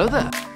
Hello there.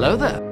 Hello there.